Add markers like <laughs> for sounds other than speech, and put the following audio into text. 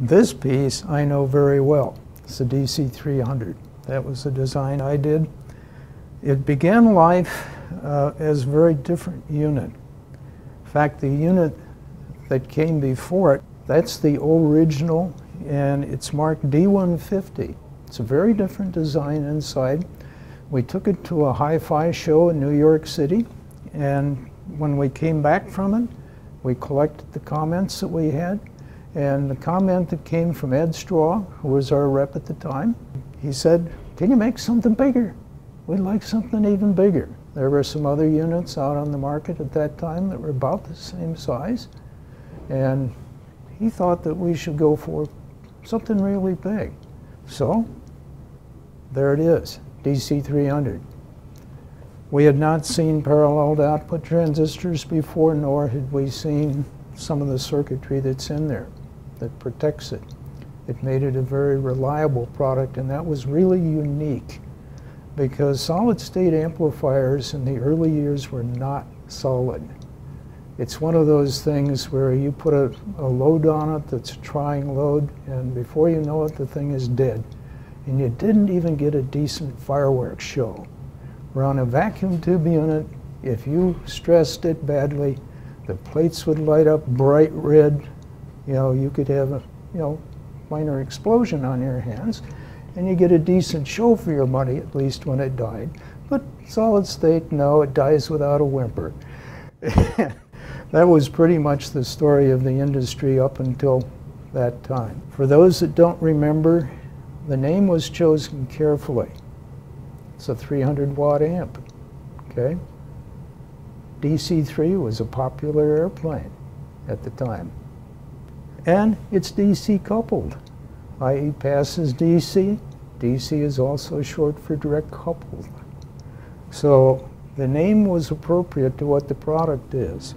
This piece I know very well. It's a DC-300. That was the design I did. It began life uh, as a very different unit. In fact, the unit that came before it, that's the original, and it's marked D150. It's a very different design inside. We took it to a hi-fi show in New York City, and when we came back from it, we collected the comments that we had, and the comment that came from Ed Straw, who was our rep at the time, he said, can you make something bigger? We'd like something even bigger. There were some other units out on the market at that time that were about the same size, and he thought that we should go for something really big. So, there it is, DC300. We had not seen paralleled output transistors before, nor had we seen some of the circuitry that's in there that protects it. It made it a very reliable product, and that was really unique because solid state amplifiers in the early years were not solid. It's one of those things where you put a, a load on it that's a trying load, and before you know it, the thing is dead. And you didn't even get a decent fireworks show. Where on a vacuum tube unit, if you stressed it badly, the plates would light up bright red. You know, you could have a you know minor explosion on your hands, and you get a decent show for your money, at least when it died. But solid state, no, it dies without a whimper. <laughs> that was pretty much the story of the industry up until that time. For those that don't remember, the name was chosen carefully. It's a 300 watt amp, okay? DC-3 was a popular airplane at the time. And it's DC coupled, i.e. passes DC. DC is also short for direct coupled. So the name was appropriate to what the product is.